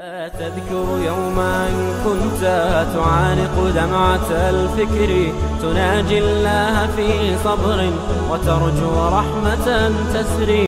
أتذكر يوما كنت تعانق دمعة الفكر. تناجي الله في صبر وترجو رحمة تسري.